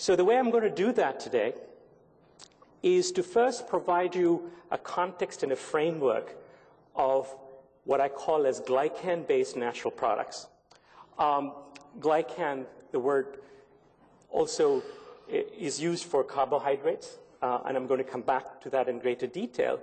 So the way I'm going to do that today is to first provide you a context and a framework of what I call as glycan-based natural products. Um, glycan, the word also is used for carbohydrates, uh, and I'm going to come back to that in greater detail.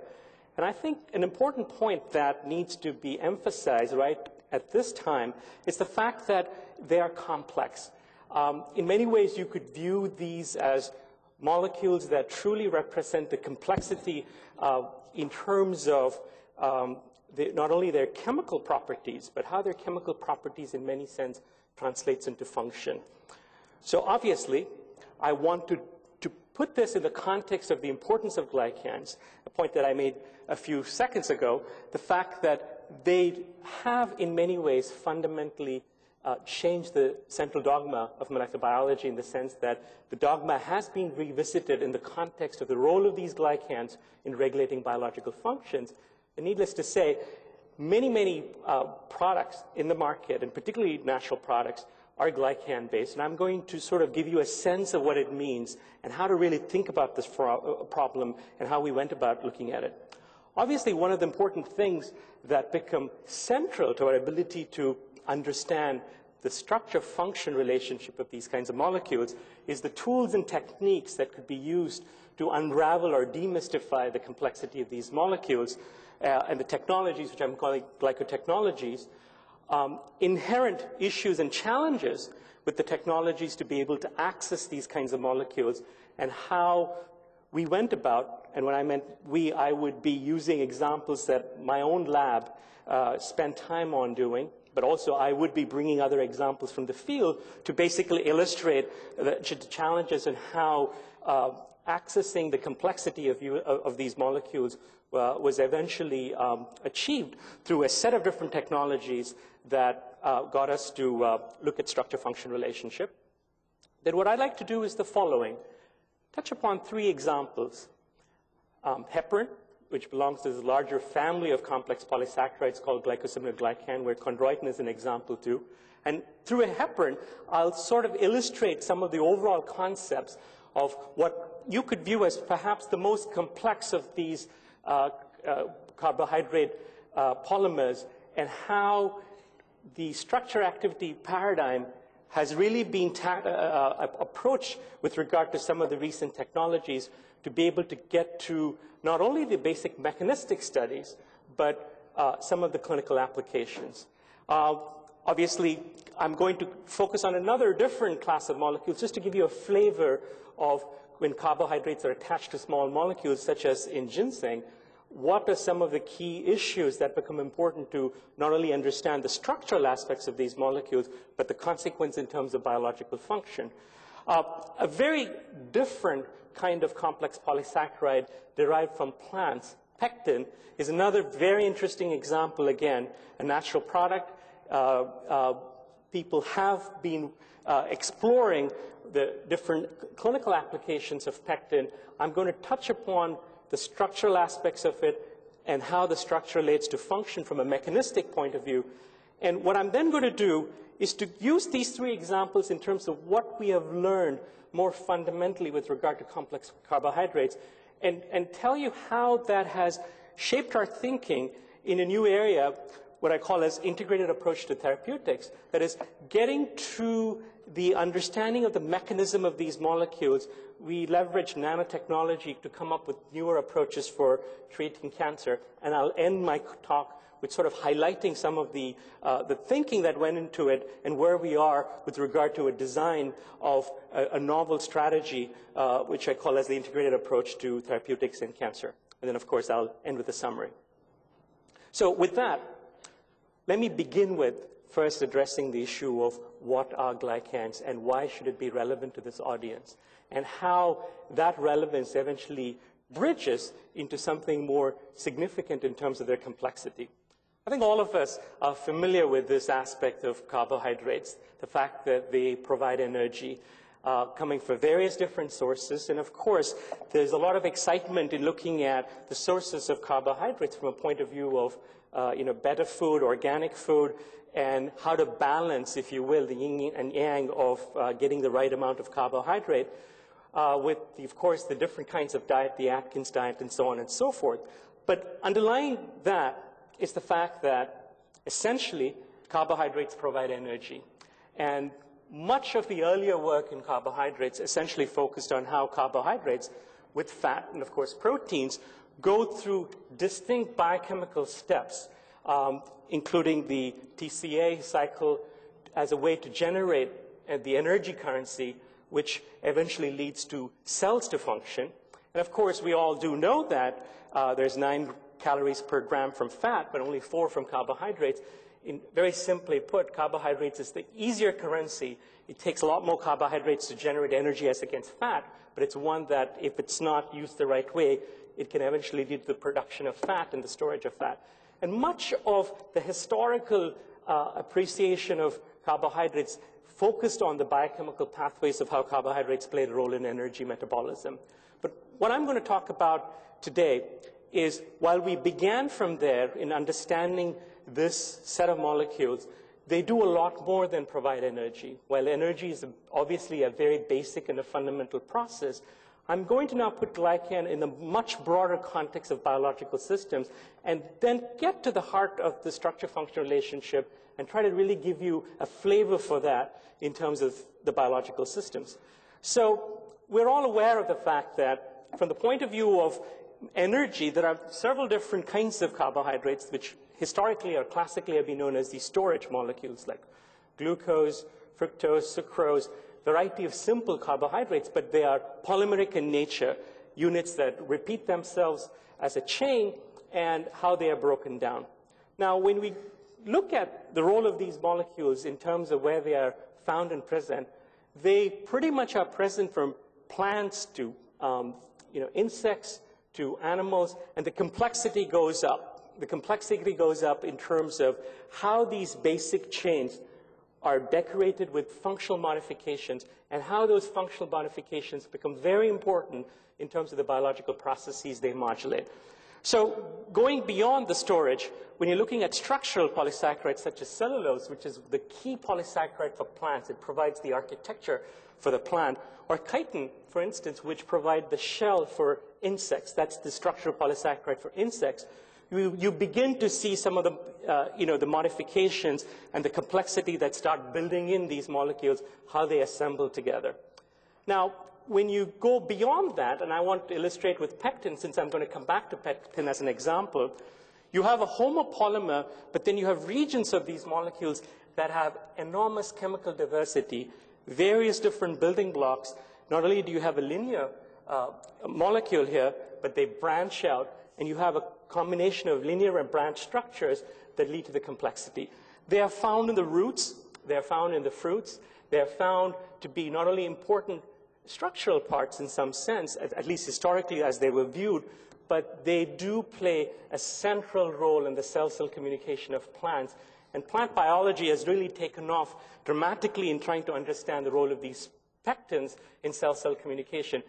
And I think an important point that needs to be emphasized right at this time is the fact that they are complex. Um, in many ways, you could view these as molecules that truly represent the complexity uh, in terms of um, the, not only their chemical properties, but how their chemical properties in many sense translates into function. So obviously, I want to, to put this in the context of the importance of glycans, a point that I made a few seconds ago, the fact that they have in many ways fundamentally uh, changed the central dogma of molecular biology in the sense that the dogma has been revisited in the context of the role of these glycans in regulating biological functions. And needless to say, many, many uh, products in the market, and particularly natural products, are glycan-based. And I'm going to sort of give you a sense of what it means and how to really think about this uh, problem and how we went about looking at it. Obviously, one of the important things that become central to our ability to understand the structure-function relationship of these kinds of molecules is the tools and techniques that could be used to unravel or demystify the complexity of these molecules uh, and the technologies, which I'm calling glycotechnologies, um, inherent issues and challenges with the technologies to be able to access these kinds of molecules and how we went about, and when I meant we, I would be using examples that my own lab uh, spent time on doing, but also I would be bringing other examples from the field to basically illustrate the challenges and how uh, accessing the complexity of, you, of, these molecules uh, was eventually um, achieved through a set of different technologies that uh, got us to uh, look at structure-function relationship. Then what I'd like to do is the following touch upon three examples. Um, heparin, which belongs to this larger family of complex polysaccharides called glycosaminoglycan, where chondroitin is an example too. And through a heparin, I'll sort of illustrate some of the overall concepts of what you could view as perhaps the most complex of these uh, uh, carbohydrate uh, polymers and how the structure activity paradigm has really been uh, uh, approached with regard to some of the recent technologies to be able to get to not only the basic mechanistic studies, but uh, some of the clinical applications. Uh, obviously, I'm going to focus on another different class of molecules just to give you a flavor of when carbohydrates are attached to small molecules, such as in ginseng, what are some of the key issues that become important to not only understand the structural aspects of these molecules, but the consequence in terms of biological function. Uh, a very different kind of complex polysaccharide derived from plants, pectin, is another very interesting example, again, a natural product. Uh, uh, people have been uh, exploring the different clinical applications of pectin. I'm going to touch upon the structural aspects of it, and how the structure relates to function from a mechanistic point of view. And what I'm then going to do is to use these three examples in terms of what we have learned more fundamentally with regard to complex carbohydrates and, and tell you how that has shaped our thinking in a new area, what I call as integrated approach to therapeutics. That is, getting to the understanding of the mechanism of these molecules we leverage nanotechnology to come up with newer approaches for treating cancer. And I'll end my talk with sort of highlighting some of the, uh, the thinking that went into it and where we are with regard to a design of a, a novel strategy, uh, which I call as the integrated approach to therapeutics in cancer. And then, of course, I'll end with a summary. So with that, let me begin with first addressing the issue of what are glycans and why should it be relevant to this audience and how that relevance eventually bridges into something more significant in terms of their complexity. I think all of us are familiar with this aspect of carbohydrates, the fact that they provide energy uh, coming from various different sources. And of course, there's a lot of excitement in looking at the sources of carbohydrates from a point of view of uh, you know, better food, organic food, and how to balance, if you will, the yin and yang of uh, getting the right amount of carbohydrate uh, with, the, of course, the different kinds of diet, the Atkins diet, and so on and so forth. But underlying that is the fact that essentially carbohydrates provide energy. And much of the earlier work in carbohydrates essentially focused on how carbohydrates, with fat and, of course, proteins, go through distinct biochemical steps, um, including the TCA cycle as a way to generate uh, the energy currency, which eventually leads to cells to function. And of course, we all do know that uh, there's nine calories per gram from fat, but only four from carbohydrates. In, very simply put, carbohydrates is the easier currency. It takes a lot more carbohydrates to generate energy as against fat, but it's one that, if it's not used the right way, it can eventually lead to the production of fat and the storage of fat. And much of the historical uh, appreciation of carbohydrates focused on the biochemical pathways of how carbohydrates played a role in energy metabolism. But what I'm going to talk about today is while we began from there in understanding this set of molecules, they do a lot more than provide energy. While energy is obviously a very basic and a fundamental process, I'm going to now put glycan in a much broader context of biological systems and then get to the heart of the structure-function relationship and try to really give you a flavor for that in terms of the biological systems. So we're all aware of the fact that from the point of view of energy, there are several different kinds of carbohydrates which historically or classically have been known as the storage molecules like glucose, fructose, sucrose, variety of simple carbohydrates, but they are polymeric in nature, units that repeat themselves as a chain and how they are broken down. Now, when we look at the role of these molecules in terms of where they are found and present, they pretty much are present from plants to um, you know, insects to animals, and the complexity goes up. The complexity goes up in terms of how these basic chains are decorated with functional modifications and how those functional modifications become very important in terms of the biological processes they modulate. So going beyond the storage, when you're looking at structural polysaccharides such as cellulose, which is the key polysaccharide for plants, it provides the architecture for the plant, or chitin, for instance, which provide the shell for insects, that's the structural polysaccharide for insects, you, you begin to see some of the, uh, you know, the modifications and the complexity that start building in these molecules, how they assemble together. Now, when you go beyond that, and I want to illustrate with pectin, since I'm going to come back to pectin as an example, you have a homopolymer, but then you have regions of these molecules that have enormous chemical diversity, various different building blocks. Not only do you have a linear uh, molecule here, but they branch out, and you have a combination of linear and branch structures that lead to the complexity. They are found in the roots, they are found in the fruits, they are found to be not only important structural parts in some sense, at, at least historically as they were viewed, but they do play a central role in the cell-cell communication of plants. And plant biology has really taken off dramatically in trying to understand the role of these pectins in cell-cell communication.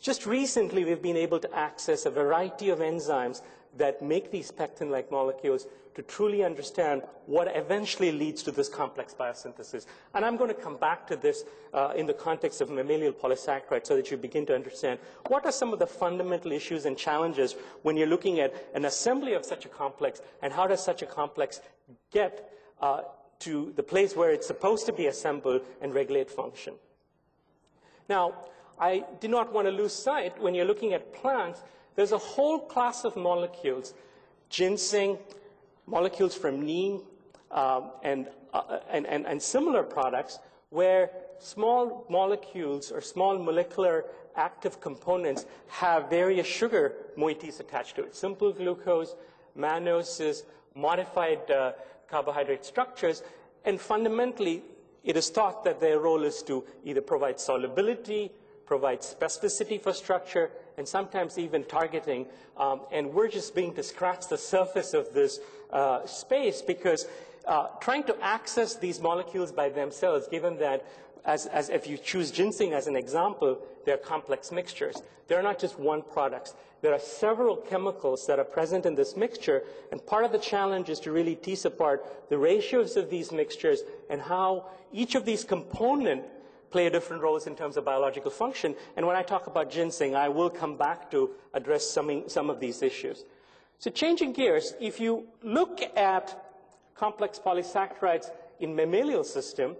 Just recently, we've been able to access a variety of enzymes that make these pectin-like molecules to truly understand what eventually leads to this complex biosynthesis. And I'm going to come back to this uh, in the context of mammalian polysaccharides so that you begin to understand what are some of the fundamental issues and challenges when you're looking at an assembly of such a complex and how does such a complex get uh, to the place where it's supposed to be assembled and regulate function. Now, I do not want to lose sight when you're looking at plants there's a whole class of molecules, ginseng, molecules from neem, um, and, uh, and, and, and similar products, where small molecules or small molecular active components have various sugar moieties attached to it. Simple glucose, mannoses, modified uh, carbohydrate structures, and fundamentally, it is thought that their role is to either provide solubility, provide specificity for structure, and sometimes even targeting. Um, and we're just being to scratch the surface of this uh, space because uh, trying to access these molecules by themselves, given that as, as if you choose ginseng as an example, they're complex mixtures. They're not just one product. There are several chemicals that are present in this mixture, and part of the challenge is to really tease apart the ratios of these mixtures and how each of these components play different roles in terms of biological function. And when I talk about ginseng, I will come back to address some, some of these issues. So changing gears, if you look at complex polysaccharides in mammalian system,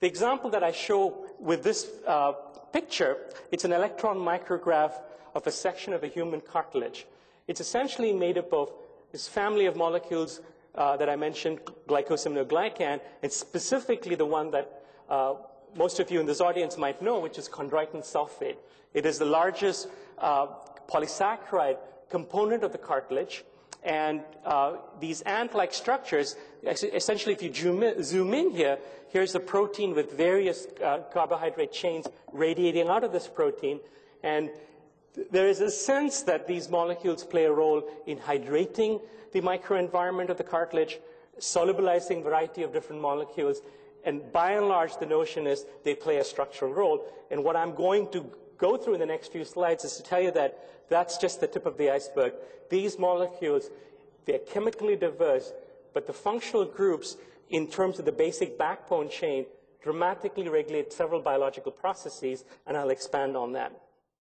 the example that I show with this uh, picture, it's an electron micrograph of a section of a human cartilage. It's essentially made up of this family of molecules uh, that I mentioned, glycosaminoglycan, and specifically the one that uh, most of you in this audience might know, which is chondroitin sulfate. It is the largest uh, polysaccharide component of the cartilage, and uh, these ant-like structures, essentially if you zoom in, here, here's a protein with various uh, carbohydrate chains radiating out of this protein. And th there is a sense that these molecules play a role in hydrating the microenvironment of the cartilage, solubilizing a variety of different molecules. And by and large, the notion is they play a structural role. And what I'm going to go through in the next few slides is to tell you that that's just the tip of the iceberg. These molecules, they're chemically diverse, but the functional groups, in terms of the basic backbone chain, dramatically regulate several biological processes, and I'll expand on that.